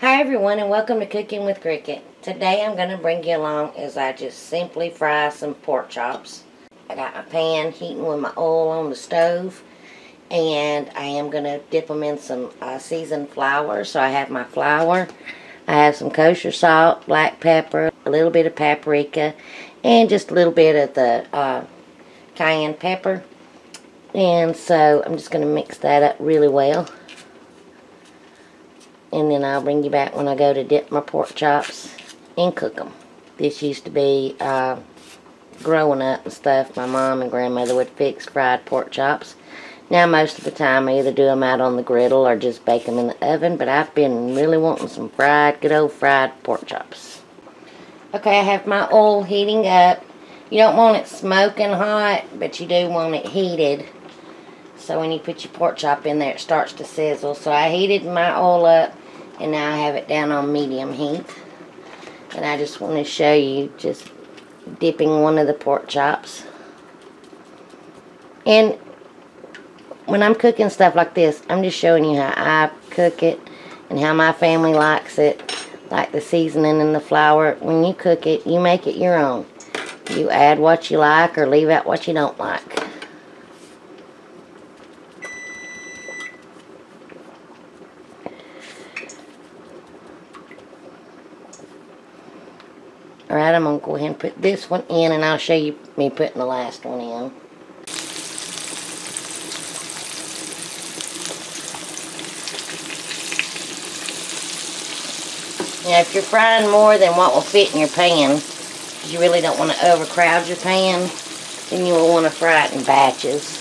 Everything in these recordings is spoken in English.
Hi everyone and welcome to Cooking with Cricket. Today I'm going to bring you along as I just simply fry some pork chops. I got my pan heating with my oil on the stove and I am going to dip them in some uh, seasoned flour. So I have my flour, I have some kosher salt, black pepper, a little bit of paprika and just a little bit of the uh, cayenne pepper. And so I'm just going to mix that up really well and then I'll bring you back when I go to dip my pork chops and cook them. This used to be, uh, growing up and stuff, my mom and grandmother would fix fried pork chops. Now most of the time I either do them out on the griddle or just bake them in the oven, but I've been really wanting some fried, good old fried pork chops. Okay, I have my oil heating up. You don't want it smoking hot, but you do want it heated. So when you put your pork chop in there, it starts to sizzle. So I heated my oil up, and now I have it down on medium heat. And I just want to show you just dipping one of the pork chops. And when I'm cooking stuff like this, I'm just showing you how I cook it and how my family likes it. Like the seasoning and the flour. When you cook it, you make it your own. You add what you like or leave out what you don't like. Alright, I'm going to go ahead and put this one in and I'll show you me putting the last one in. Now if you're frying more than what will fit in your pan, you really don't want to overcrowd your pan, then you will want to fry it in batches.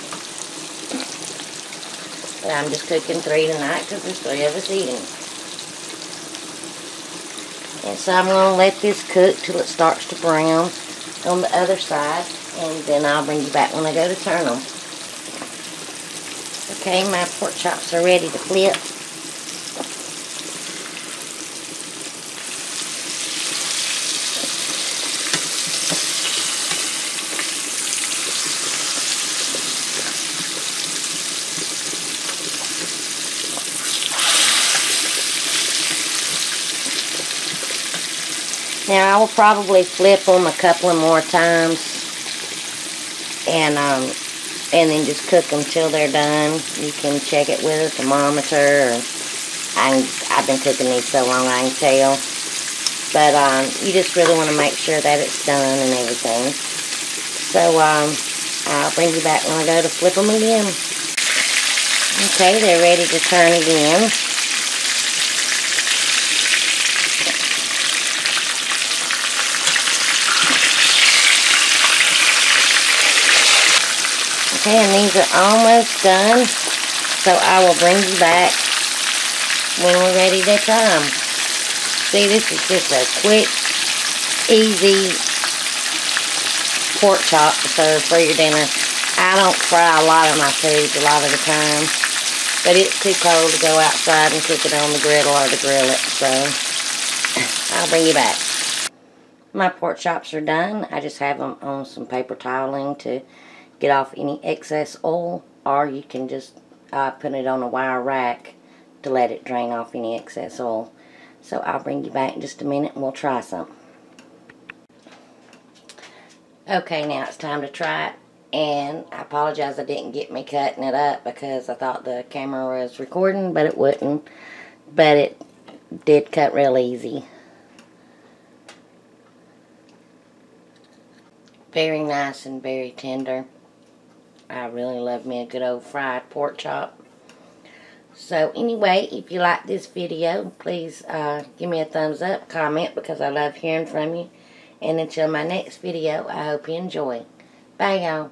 But I'm just cooking three tonight because there's three of us eating. And so I'm going to let this cook till it starts to brown on the other side. And then I'll bring you back when I go to turn them. Okay, my pork chops are ready to flip. Now I will probably flip them a couple of more times and um, and then just cook them till they're done. You can check it with a thermometer. Or I I've been cooking these so long I can tell. But um, you just really want to make sure that it's done and everything. So um, I'll bring you back when I go to flip them again. Okay, they're ready to turn again. Okay, and these are almost done. So I will bring you back when we're ready to try them. See, this is just a quick, easy pork chop to serve for your dinner. I don't fry a lot of my foods a lot of the time. But it's too cold to go outside and cook it on the griddle or to grill it. So I'll bring you back. My pork chops are done. I just have them on some paper toweling to get off any excess oil or you can just uh, put it on a wire rack to let it drain off any excess oil. So I'll bring you back in just a minute and we'll try some. Okay, now it's time to try it. And I apologize I didn't get me cutting it up because I thought the camera was recording, but it wouldn't. But it did cut real easy. Very nice and very tender. I really love me a good old fried pork chop. So anyway, if you like this video, please uh, give me a thumbs up, comment, because I love hearing from you. And until my next video, I hope you enjoy. Bye, y'all.